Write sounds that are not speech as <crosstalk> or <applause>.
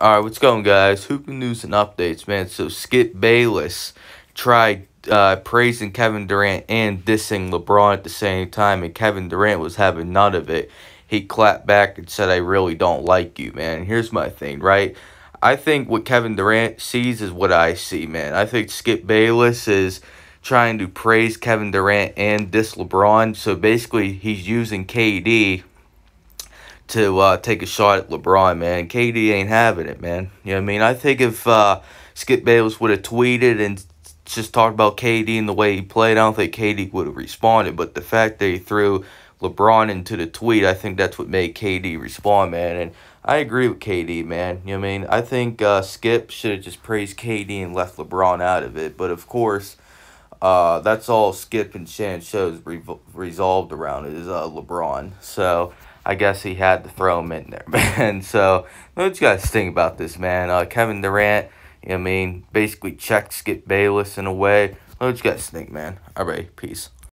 Alright, what's going guys? Hooping news and updates, man. So Skip Bayless tried uh, praising Kevin Durant and dissing LeBron at the same time, and Kevin Durant was having none of it. He clapped back and said, I really don't like you, man. And here's my thing, right? I think what Kevin Durant sees is what I see, man. I think Skip Bayless is trying to praise Kevin Durant and diss LeBron. So basically, he's using KD to uh, take a shot at LeBron, man. KD ain't having it, man. You know what I mean? I think if uh, Skip Bayless would have tweeted and just talked about KD and the way he played, I don't think KD would have responded. But the fact that he threw LeBron into the tweet, I think that's what made KD respond, man. And I agree with KD, man. You know what I mean? I think uh, Skip should have just praised KD and left LeBron out of it. But of course, uh, that's all Skip and Shan shows re resolved around is uh, LeBron. So I guess he had to throw him in there, <laughs> man. So, what you guys think about this, man? Uh, Kevin Durant, you know I mean, basically checked Skip Bayless in a way. What you guys think, man? All right, peace.